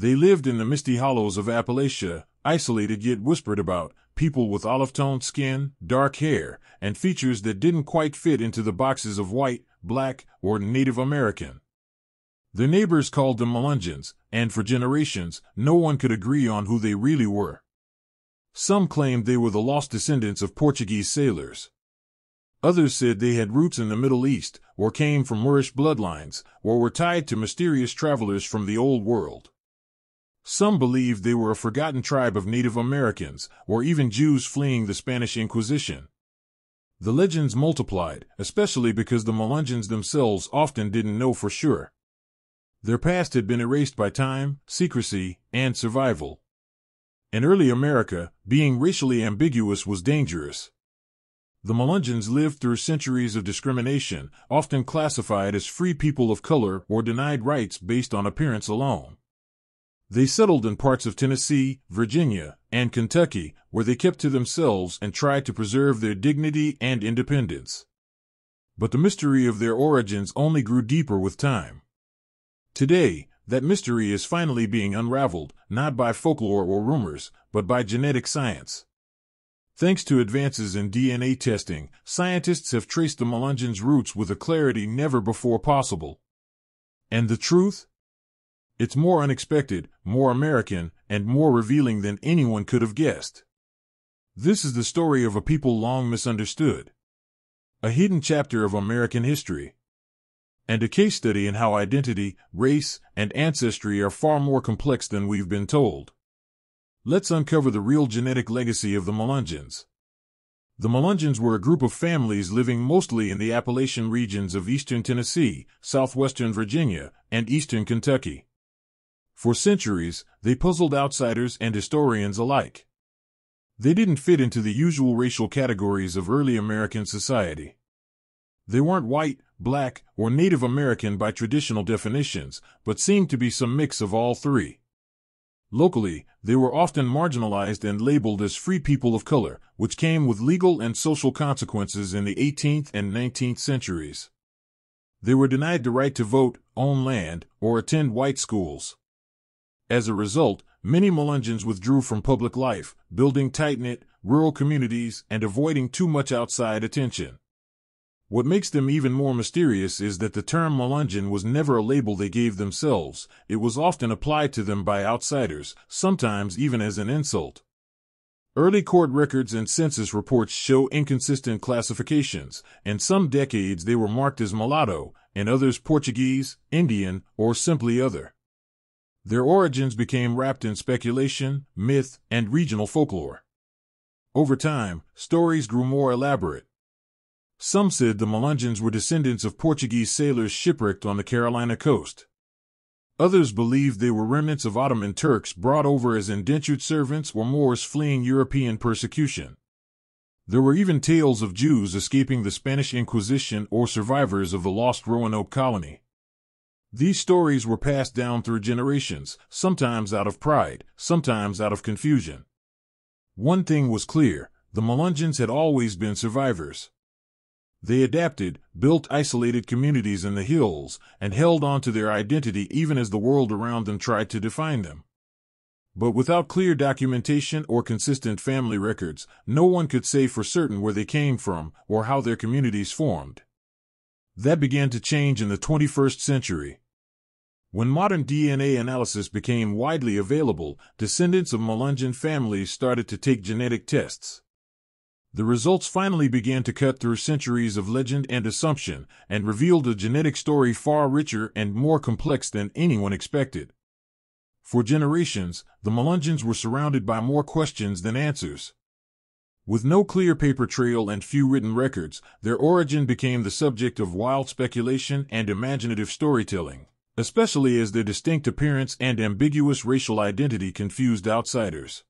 They lived in the misty hollows of Appalachia, isolated yet whispered about, people with olive toned skin, dark hair, and features that didn't quite fit into the boxes of white, black, or Native American. Their neighbors called them Melungeons, and for generations, no one could agree on who they really were. Some claimed they were the lost descendants of Portuguese sailors. Others said they had roots in the Middle East, or came from Moorish bloodlines, or were tied to mysterious travelers from the Old World. Some believed they were a forgotten tribe of Native Americans, or even Jews fleeing the Spanish Inquisition. The legends multiplied, especially because the Melungeons themselves often didn't know for sure. Their past had been erased by time, secrecy, and survival. In early America, being racially ambiguous was dangerous. The Melungeons lived through centuries of discrimination, often classified as free people of color or denied rights based on appearance alone. They settled in parts of Tennessee, Virginia, and Kentucky, where they kept to themselves and tried to preserve their dignity and independence. But the mystery of their origins only grew deeper with time. Today, that mystery is finally being unraveled, not by folklore or rumors, but by genetic science. Thanks to advances in DNA testing, scientists have traced the Melungeons' roots with a clarity never before possible. And the truth? It's more unexpected, more American, and more revealing than anyone could have guessed. This is the story of a people long misunderstood. A hidden chapter of American history. And a case study in how identity, race, and ancestry are far more complex than we've been told. Let's uncover the real genetic legacy of the Melungeons. The Melungeons were a group of families living mostly in the Appalachian regions of eastern Tennessee, southwestern Virginia, and eastern Kentucky. For centuries, they puzzled outsiders and historians alike. They didn't fit into the usual racial categories of early American society. They weren't white, black, or Native American by traditional definitions, but seemed to be some mix of all three. Locally, they were often marginalized and labeled as free people of color, which came with legal and social consequences in the 18th and 19th centuries. They were denied the right to vote, own land, or attend white schools. As a result, many Melungeons withdrew from public life, building tight-knit, rural communities and avoiding too much outside attention. What makes them even more mysterious is that the term Melungeon was never a label they gave themselves, it was often applied to them by outsiders, sometimes even as an insult. Early court records and census reports show inconsistent classifications. In some decades they were marked as mulatto, in others Portuguese, Indian, or simply other. Their origins became wrapped in speculation, myth, and regional folklore. Over time, stories grew more elaborate. Some said the Melungeons were descendants of Portuguese sailors shipwrecked on the Carolina coast. Others believed they were remnants of Ottoman Turks brought over as indentured servants or Moors fleeing European persecution. There were even tales of Jews escaping the Spanish Inquisition or survivors of the lost Roanoke colony. These stories were passed down through generations, sometimes out of pride, sometimes out of confusion. One thing was clear the Melungeons had always been survivors. They adapted, built isolated communities in the hills, and held on to their identity even as the world around them tried to define them. But without clear documentation or consistent family records, no one could say for certain where they came from or how their communities formed. That began to change in the 21st century. When modern DNA analysis became widely available, descendants of Melungeon families started to take genetic tests. The results finally began to cut through centuries of legend and assumption and revealed a genetic story far richer and more complex than anyone expected. For generations, the Melungeons were surrounded by more questions than answers. With no clear paper trail and few written records, their origin became the subject of wild speculation and imaginative storytelling, especially as their distinct appearance and ambiguous racial identity confused outsiders.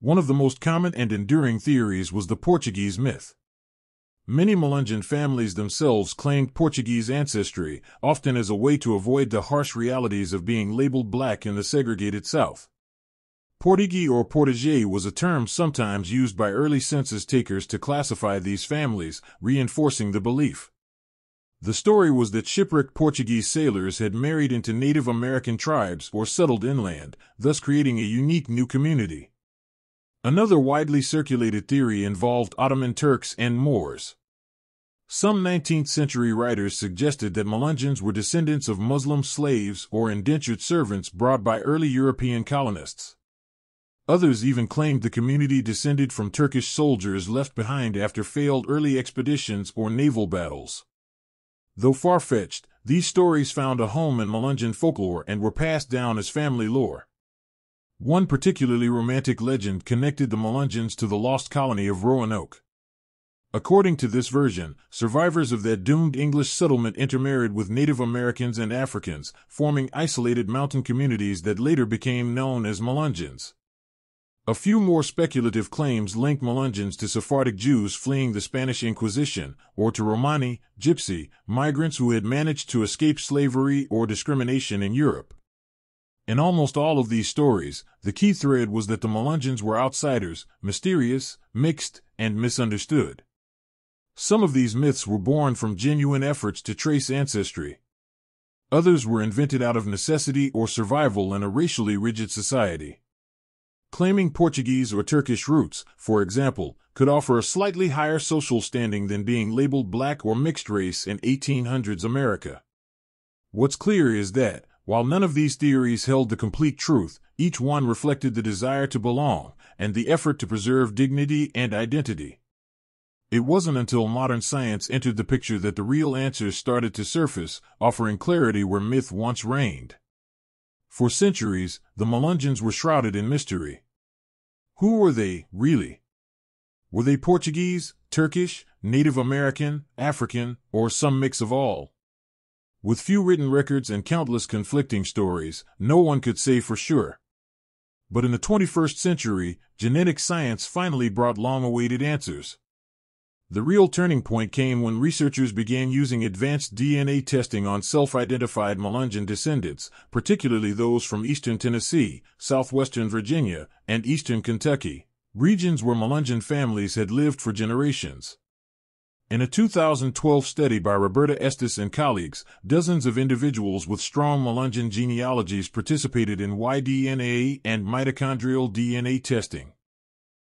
One of the most common and enduring theories was the Portuguese myth. Many Melungeon families themselves claimed Portuguese ancestry, often as a way to avoid the harsh realities of being labeled black in the segregated South. Portuguese or Portugais was a term sometimes used by early census takers to classify these families, reinforcing the belief. The story was that shipwrecked Portuguese sailors had married into Native American tribes or settled inland, thus creating a unique new community. Another widely circulated theory involved Ottoman Turks and Moors. Some 19th century writers suggested that Melungeons were descendants of Muslim slaves or indentured servants brought by early European colonists. Others even claimed the community descended from Turkish soldiers left behind after failed early expeditions or naval battles. Though far fetched, these stories found a home in Melungeon folklore and were passed down as family lore. One particularly romantic legend connected the Melungeons to the lost colony of Roanoke. According to this version, survivors of that doomed English settlement intermarried with Native Americans and Africans, forming isolated mountain communities that later became known as Melungeons. A few more speculative claims link Melungeons to Sephardic Jews fleeing the Spanish Inquisition, or to Romani, Gypsy, migrants who had managed to escape slavery or discrimination in Europe. In almost all of these stories, the key thread was that the Melungeons were outsiders, mysterious, mixed, and misunderstood. Some of these myths were born from genuine efforts to trace ancestry. Others were invented out of necessity or survival in a racially rigid society. Claiming Portuguese or Turkish roots, for example, could offer a slightly higher social standing than being labeled black or mixed race in 1800s America. What's clear is that, while none of these theories held the complete truth, each one reflected the desire to belong and the effort to preserve dignity and identity. It wasn't until modern science entered the picture that the real answers started to surface, offering clarity where myth once reigned. For centuries, the Melungeons were shrouded in mystery. Who were they, really? Were they Portuguese, Turkish, Native American, African, or some mix of all? With few written records and countless conflicting stories, no one could say for sure. But in the 21st century, genetic science finally brought long awaited answers. The real turning point came when researchers began using advanced DNA testing on self-identified Melungeon descendants, particularly those from eastern Tennessee, southwestern Virginia, and eastern Kentucky, regions where Melungeon families had lived for generations. In a 2012 study by Roberta Estes and colleagues, dozens of individuals with strong Melungeon genealogies participated in Y-DNA and mitochondrial DNA testing.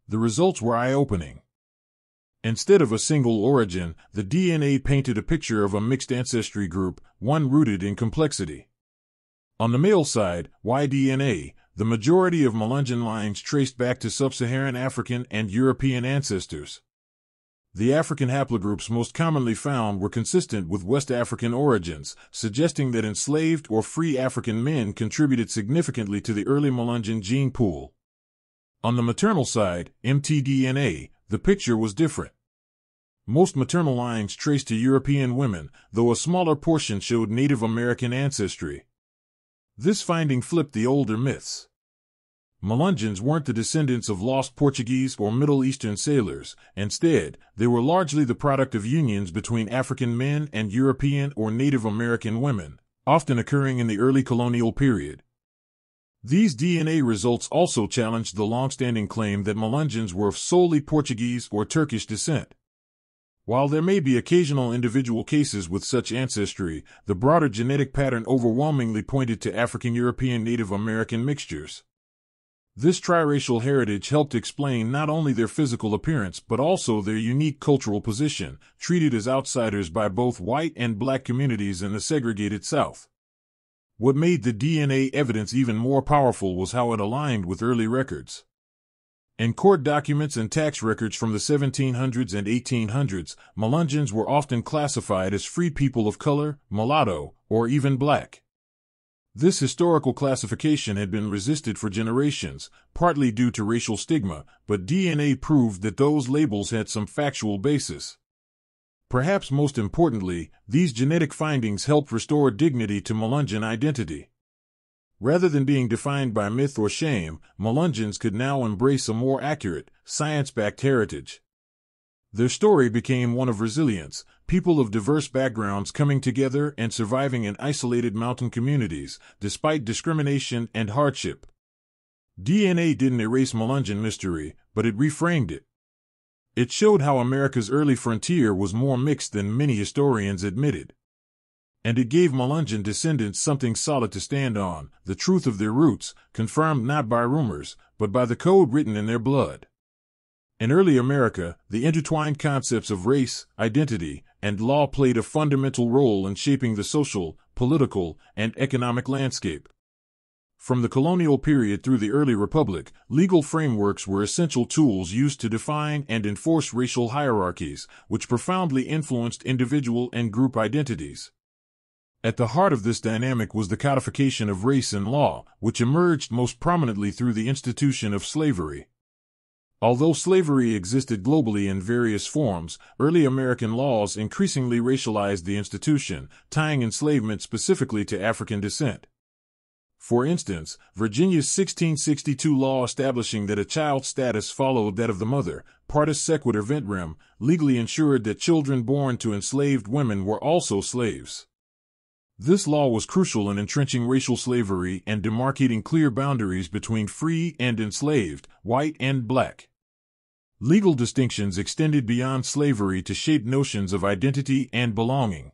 The results were eye-opening. Instead of a single origin, the DNA painted a picture of a mixed ancestry group, one rooted in complexity. On the male side, Y-DNA, the majority of Melungeon lines traced back to sub-Saharan African and European ancestors. The African haplogroups most commonly found were consistent with West African origins, suggesting that enslaved or free African men contributed significantly to the early Melungeon gene pool. On the maternal side, mtDNA, the picture was different. Most maternal lines traced to European women, though a smaller portion showed Native American ancestry. This finding flipped the older myths. Melungeons weren't the descendants of lost Portuguese or Middle Eastern sailors. Instead, they were largely the product of unions between African men and European or Native American women, often occurring in the early colonial period. These DNA results also challenged the long-standing claim that Melungeons were of solely Portuguese or Turkish descent. While there may be occasional individual cases with such ancestry, the broader genetic pattern overwhelmingly pointed to African European Native American mixtures. This triracial heritage helped explain not only their physical appearance but also their unique cultural position, treated as outsiders by both white and black communities in the segregated South. What made the DNA evidence even more powerful was how it aligned with early records. In court documents and tax records from the 1700s and 1800s, Melungeons were often classified as free people of color, mulatto, or even black. This historical classification had been resisted for generations, partly due to racial stigma, but DNA proved that those labels had some factual basis. Perhaps most importantly, these genetic findings helped restore dignity to Melungeon identity. Rather than being defined by myth or shame, Melungeons could now embrace a more accurate, science-backed heritage. Their story became one of resilience, people of diverse backgrounds coming together and surviving in isolated mountain communities, despite discrimination and hardship. DNA didn't erase Melungeon mystery, but it reframed it. It showed how America's early frontier was more mixed than many historians admitted. And it gave Melungeon descendants something solid to stand on, the truth of their roots, confirmed not by rumors, but by the code written in their blood. In early America, the intertwined concepts of race, identity, and law played a fundamental role in shaping the social, political, and economic landscape. From the colonial period through the early republic, legal frameworks were essential tools used to define and enforce racial hierarchies, which profoundly influenced individual and group identities. At the heart of this dynamic was the codification of race in law, which emerged most prominently through the institution of slavery. Although slavery existed globally in various forms, early American laws increasingly racialized the institution, tying enslavement specifically to African descent. For instance, Virginia's 1662 law establishing that a child's status followed that of the mother, partus sequitur ventrem, legally ensured that children born to enslaved women were also slaves. This law was crucial in entrenching racial slavery and demarcating clear boundaries between free and enslaved, white and black. Legal distinctions extended beyond slavery to shape notions of identity and belonging.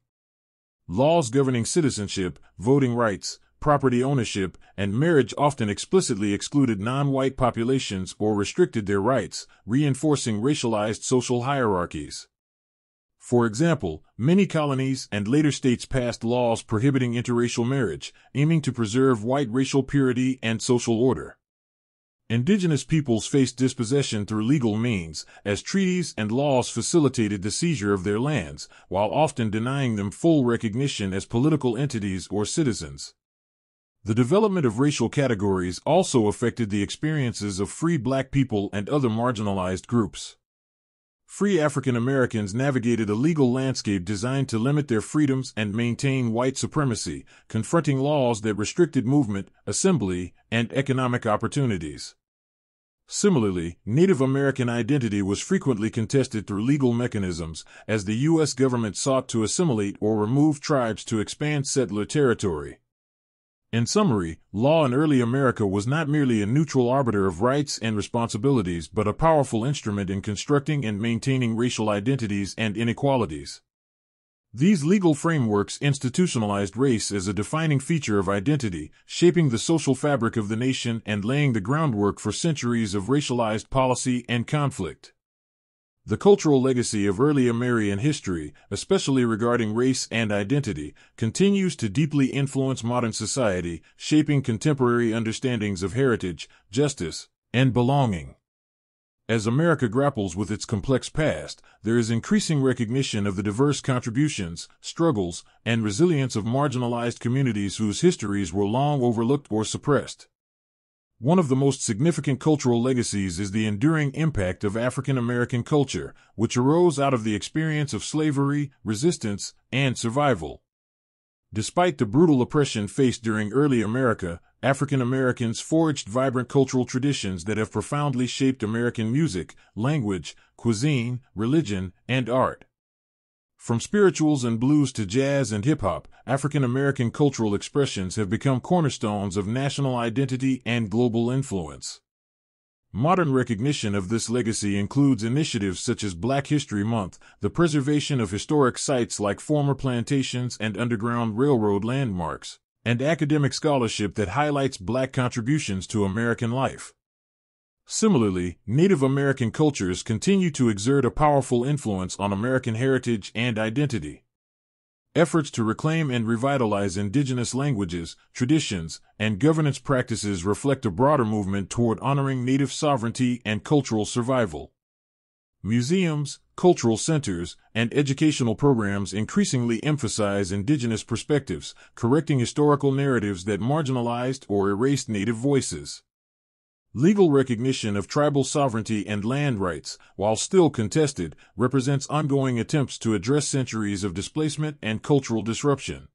Laws governing citizenship, voting rights, property ownership, and marriage often explicitly excluded non-white populations or restricted their rights, reinforcing racialized social hierarchies. For example, many colonies and later states passed laws prohibiting interracial marriage, aiming to preserve white racial purity and social order. Indigenous peoples faced dispossession through legal means, as treaties and laws facilitated the seizure of their lands, while often denying them full recognition as political entities or citizens. The development of racial categories also affected the experiences of free black people and other marginalized groups. Free African Americans navigated a legal landscape designed to limit their freedoms and maintain white supremacy, confronting laws that restricted movement, assembly, and economic opportunities. Similarly, Native American identity was frequently contested through legal mechanisms, as the U.S. government sought to assimilate or remove tribes to expand settler territory. In summary, law in early America was not merely a neutral arbiter of rights and responsibilities, but a powerful instrument in constructing and maintaining racial identities and inequalities. These legal frameworks institutionalized race as a defining feature of identity, shaping the social fabric of the nation and laying the groundwork for centuries of racialized policy and conflict. The cultural legacy of early Amerindian history, especially regarding race and identity, continues to deeply influence modern society, shaping contemporary understandings of heritage, justice, and belonging. As America grapples with its complex past, there is increasing recognition of the diverse contributions, struggles, and resilience of marginalized communities whose histories were long overlooked or suppressed. One of the most significant cultural legacies is the enduring impact of African American culture, which arose out of the experience of slavery, resistance, and survival. Despite the brutal oppression faced during early America, African Americans forged vibrant cultural traditions that have profoundly shaped American music, language, cuisine, religion, and art. From spirituals and blues to jazz and hip hop, African American cultural expressions have become cornerstones of national identity and global influence. Modern recognition of this legacy includes initiatives such as Black History Month, the preservation of historic sites like former plantations and Underground Railroad landmarks, and academic scholarship that highlights black contributions to American life. Similarly, Native American cultures continue to exert a powerful influence on American heritage and identity. Efforts to reclaim and revitalize indigenous languages, traditions, and governance practices reflect a broader movement toward honoring Native sovereignty and cultural survival. Museums, cultural centers, and educational programs increasingly emphasize indigenous perspectives, correcting historical narratives that marginalized or erased Native voices. Legal recognition of tribal sovereignty and land rights, while still contested, represents ongoing attempts to address centuries of displacement and cultural disruption.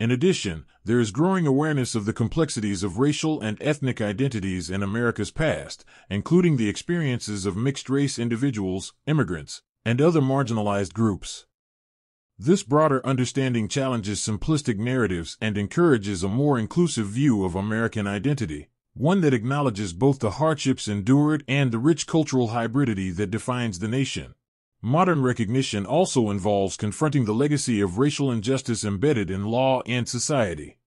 In addition, there is growing awareness of the complexities of racial and ethnic identities in America's past, including the experiences of mixed race individuals, immigrants, and other marginalized groups. This broader understanding challenges simplistic narratives and encourages a more inclusive view of American identity one that acknowledges both the hardships endured and the rich cultural hybridity that defines the nation. Modern recognition also involves confronting the legacy of racial injustice embedded in law and society.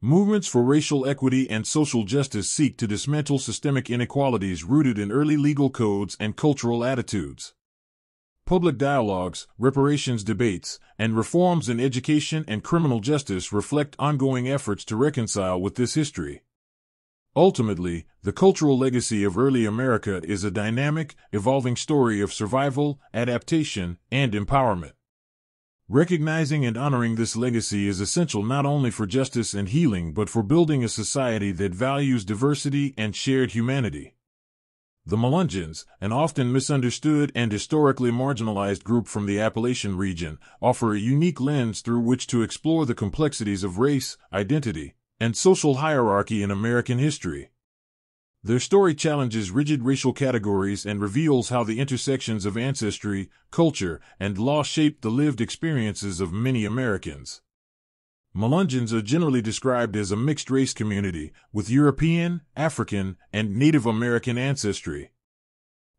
Movements for racial equity and social justice seek to dismantle systemic inequalities rooted in early legal codes and cultural attitudes. Public dialogues, reparations debates, and reforms in education and criminal justice reflect ongoing efforts to reconcile with this history. Ultimately, the cultural legacy of early America is a dynamic, evolving story of survival, adaptation, and empowerment. Recognizing and honoring this legacy is essential not only for justice and healing but for building a society that values diversity and shared humanity. The Melungeons, an often misunderstood and historically marginalized group from the Appalachian region, offer a unique lens through which to explore the complexities of race, identity, and social hierarchy in American history. Their story challenges rigid racial categories and reveals how the intersections of ancestry, culture, and law shaped the lived experiences of many Americans. Melungeons are generally described as a mixed race community with European, African, and Native American ancestry.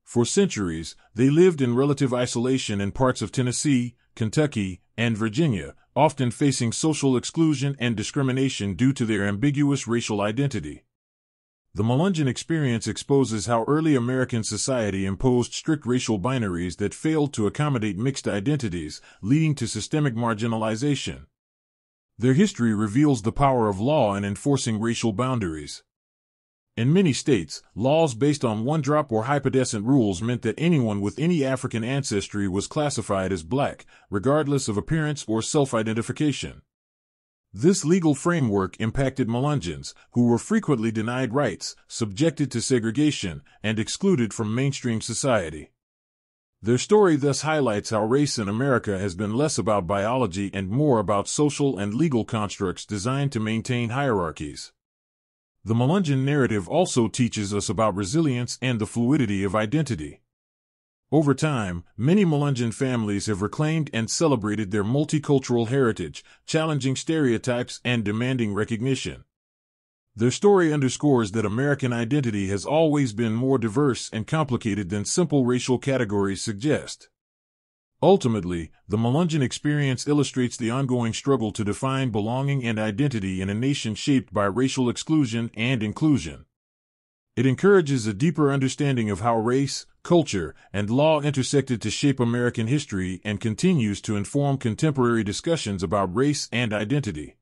For centuries, they lived in relative isolation in parts of Tennessee, Kentucky, and Virginia, often facing social exclusion and discrimination due to their ambiguous racial identity. The Melungeon experience exposes how early American society imposed strict racial binaries that failed to accommodate mixed identities, leading to systemic marginalization. Their history reveals the power of law in enforcing racial boundaries. In many states, laws based on one drop or hypodescent rules meant that anyone with any African ancestry was classified as black, regardless of appearance or self identification. This legal framework impacted Melungeons, who were frequently denied rights, subjected to segregation, and excluded from mainstream society. Their story thus highlights how race in America has been less about biology and more about social and legal constructs designed to maintain hierarchies. The Melungeon narrative also teaches us about resilience and the fluidity of identity. Over time, many Melungeon families have reclaimed and celebrated their multicultural heritage, challenging stereotypes and demanding recognition. Their story underscores that American identity has always been more diverse and complicated than simple racial categories suggest. Ultimately, the Melungeon experience illustrates the ongoing struggle to define belonging and identity in a nation shaped by racial exclusion and inclusion. It encourages a deeper understanding of how race, culture, and law intersected to shape American history and continues to inform contemporary discussions about race and identity.